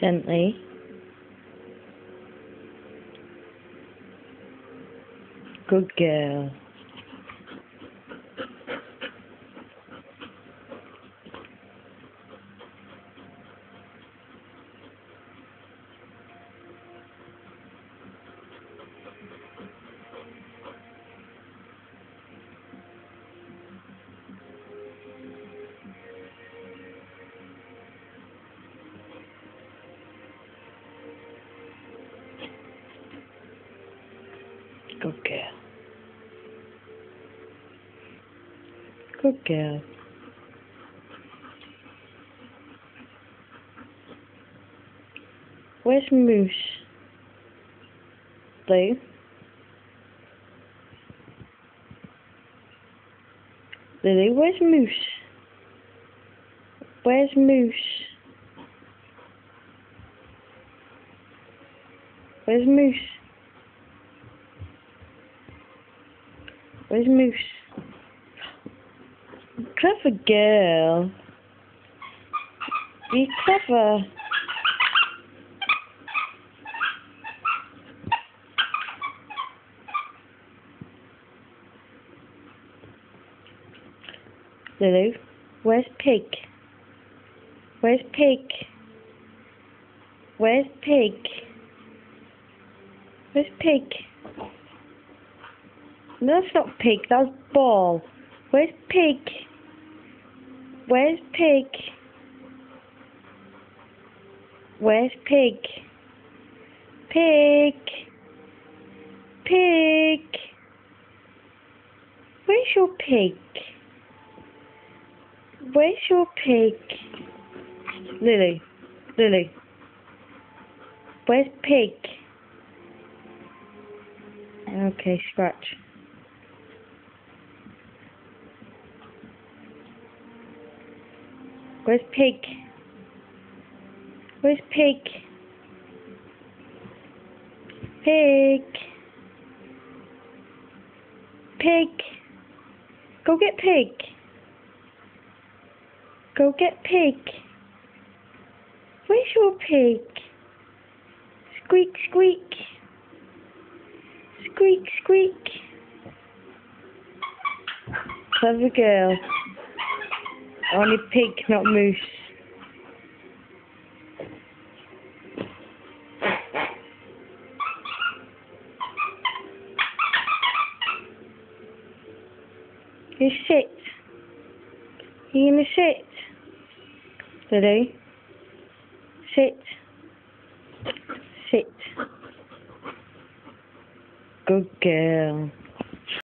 Gently. Good girl. Good girl. Where's Moose? Blue? Lily, where's Moose? Where's Moose? Where's Moose? Where's Moose? Clever girl. Be clever. Lulu, where's Pig? Where's Pig? Where's Pig? Where's Pig? No, that's not Pig, that's Ball. Where's Pig? Where's Pig? Where's Pig? Pig! Pig! Where's your pig? Where's your pig? Lily, Lily. Where's pig? Okay, scratch. Where's pig? Where's pig? Pig. Pig. Go get pig. Go get pig. Where's your pig? Squeak, squeak. Squeak, squeak. Clever girl. Only pig, not moose. You shit. You gonna shit? Did Sit. Sit. Good girl.